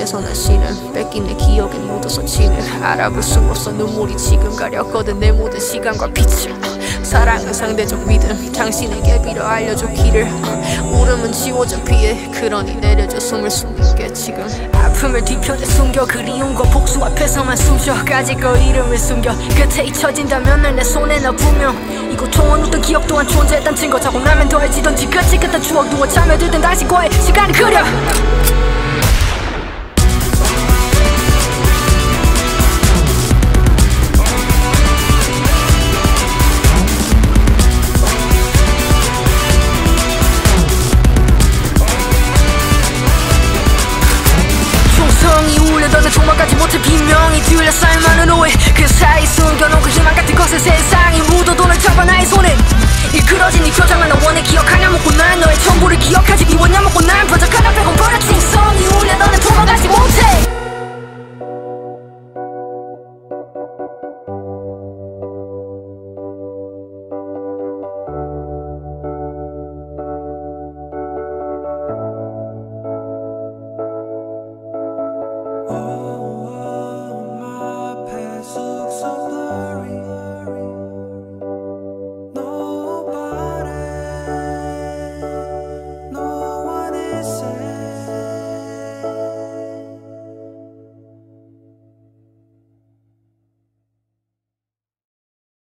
손에서 난 시는 뺏기네 기억에 묻어서 지는. 알아볼 수 없어 눈물이 지금 가렸거든 내 모든 시간과 빛을. 사랑은 상대적 믿음. 당신에게 빌어 알려줘 길을. 울음은 지워져 비에 그러니 내려줘 숨을 숨길게 지금. 아픔을 뒤편에 숨겨. 그리움과 복수 앞에서만 숨쉬어. 가질 거 그 이름을 숨겨. 끝에 잊혀진다면 날 내 손에 나 분명 이 고통은 어떤 기억 또한 존재했던 증거 자고. 나면 더해지던지 끝이 끝에 추억 누워 잠에 들든 다시 과의 시간을 그려. 일그러진 이 표정만 나 원해 기억하냐 먹고 난 너의 전부를 기억하지. 미웠냐 먹고 난 버적 하나 빼곤 버려 총